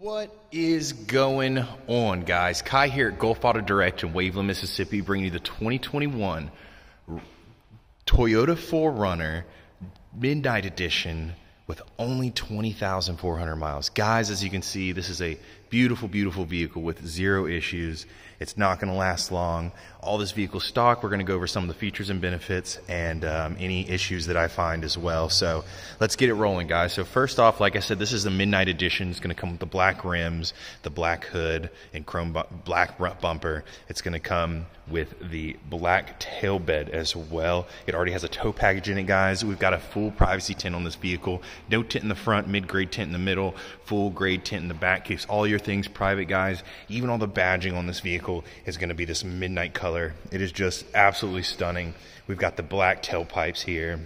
What is going on, guys? Kai here at Gulf Auto Direct in Waveland, Mississippi, bringing you the 2021 Toyota 4Runner Midnight Edition with only 20,400 miles. Guys, as you can see, this is a beautiful, beautiful vehicle with zero issues. It's not going to last long. All this vehicle stock. We're going to go over some of the features and benefits and um, any issues that I find as well. So let's get it rolling, guys. So first off, like I said, this is the Midnight Edition. It's going to come with the black rims, the black hood, and chrome bu black bumper. It's going to come with the black tail bed as well. It already has a tow package in it, guys. We've got a full privacy tint on this vehicle. No tint in the front, mid-grade tint in the middle, full grade tint in the back. Keeps all your things private, guys. Even all the badging on this vehicle is going to be this midnight color. It is just absolutely stunning. We've got the black tailpipes here.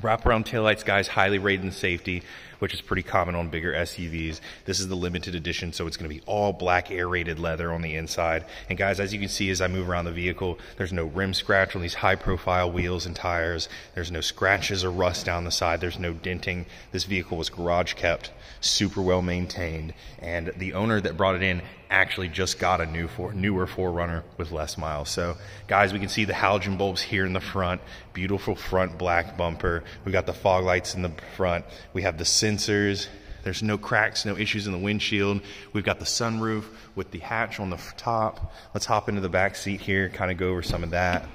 Wraparound taillights, guys, highly rated in safety, which is pretty common on bigger SUVs. This is the limited edition, so it's going to be all black aerated leather on the inside. And guys, as you can see as I move around the vehicle, there's no rim scratch on these high profile wheels and tires. There's no scratches or rust down the side. There's no denting. This vehicle was garage kept, super well maintained, and the owner that brought it in actually just got a new for newer 4Runner with less miles. So guys, we can see the halogen bulbs here in the front, beautiful front black bumper. We got the fog lights in the front. We have the sensors. There's no cracks, no issues in the windshield. We've got the sunroof with the hatch on the top. Let's hop into the back seat here, kind of go over some of that.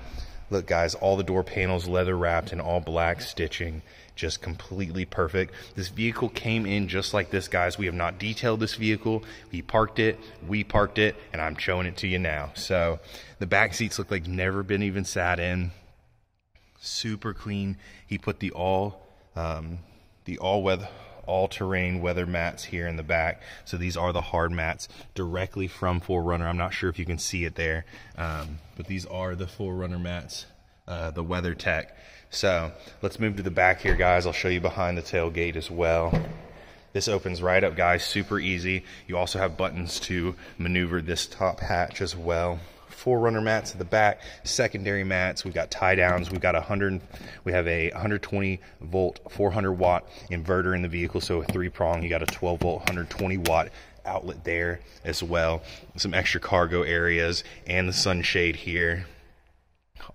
Look guys, all the door panels leather wrapped in all black stitching just completely perfect. This vehicle came in just like this, guys. We have not detailed this vehicle. We parked it, we parked it, and I'm showing it to you now. So the back seats look like never been even sat in. Super clean. He put the all, um, the all weather, all terrain weather mats here in the back. So these are the hard mats directly from 4Runner. I'm not sure if you can see it there, um, but these are the 4Runner mats, uh, the WeatherTech. So let's move to the back here, guys. I'll show you behind the tailgate as well. This opens right up, guys, super easy. You also have buttons to maneuver this top hatch as well. 4Runner mats at the back, secondary mats. We've got tie downs. We've got a hundred. We have a 120 volt, 400 watt inverter in the vehicle. So a three prong. You got a 12 volt, 120 watt outlet there as well. Some extra cargo areas and the sunshade here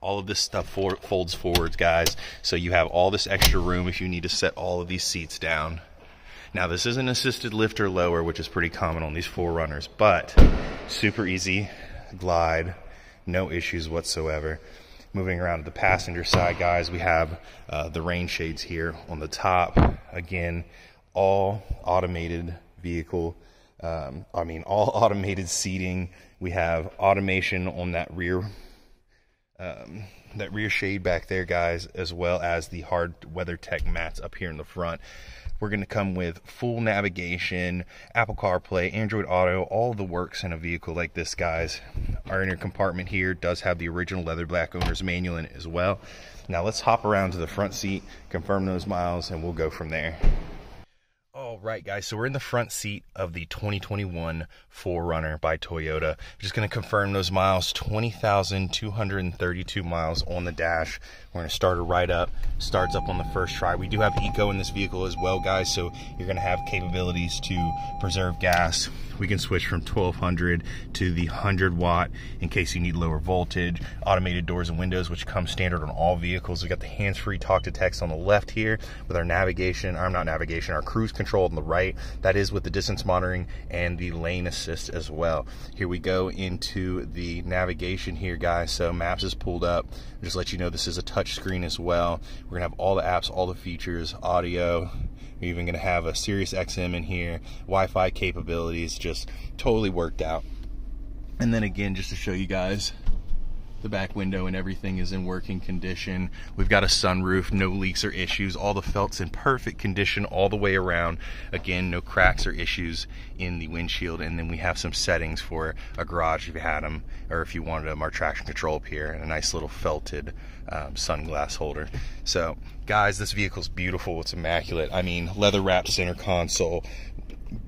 all of this stuff for, folds forwards, guys. So you have all this extra room if you need to set all of these seats down. Now, this is an assisted lift or lower, which is pretty common on these 4Runners, but super easy glide, no issues whatsoever. Moving around to the passenger side, guys, we have uh, the rain shades here on the top. Again, all automated vehicle. Um, I mean, all automated seating. We have automation on that rear um, that rear shade back there, guys, as well as the hard WeatherTech mats up here in the front. We're going to come with full navigation, Apple CarPlay, Android Auto, all the works in a vehicle like this, guys. Our inner compartment here does have the original leather black owner's manual in it as well. Now let's hop around to the front seat, confirm those miles, and we'll go from there. Right, guys, so we're in the front seat of the 2021 4Runner by Toyota. just going to confirm those miles 20,232 miles on the dash. We're going to start it right up. Starts up on the first try. We do have eco in this vehicle as well, guys, so you're going to have capabilities to preserve gas. We can switch from 1200 to the 100 watt in case you need lower voltage. Automated doors and windows, which come standard on all vehicles. We've got the hands-free talk to text on the left here with our navigation, I'm not navigation, our cruise control on the right. That is with the distance monitoring and the lane assist as well. Here we go into the navigation here, guys. So maps is pulled up. Just let you know this is a touch screen as well. We're gonna have all the apps, all the features, audio. We're even gonna have a Sirius XM in here, Wi-Fi capabilities, just totally worked out. And then again, just to show you guys the back window and everything is in working condition. We've got a sunroof, no leaks or issues. All the felt's in perfect condition all the way around. Again, no cracks or issues in the windshield. And then we have some settings for a garage if you had them, or if you wanted them, our traction control up here, and a nice little felted um, sunglass holder. So, guys, this vehicle's beautiful. It's immaculate. I mean, leather wrapped center console,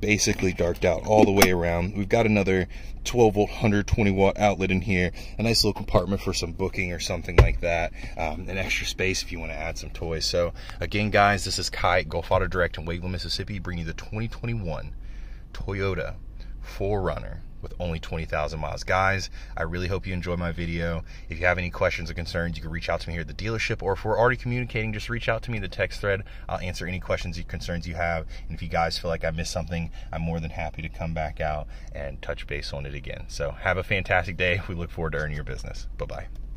basically darked out all the way around. We've got another 12 volt 120 watt outlet in here a nice little compartment for some booking or something like that um, an extra space if you want to add some toys so again guys this is Kai Gulf Auto Direct in Waveland Mississippi bringing you the 2021 Toyota 4Runner with only 20,000 miles. Guys, I really hope you enjoy my video. If you have any questions or concerns, you can reach out to me here at the dealership, or if we're already communicating, just reach out to me in the text thread. I'll answer any questions or concerns you have. And if you guys feel like I missed something, I'm more than happy to come back out and touch base on it again. So have a fantastic day. We look forward to earning your business. Bye bye.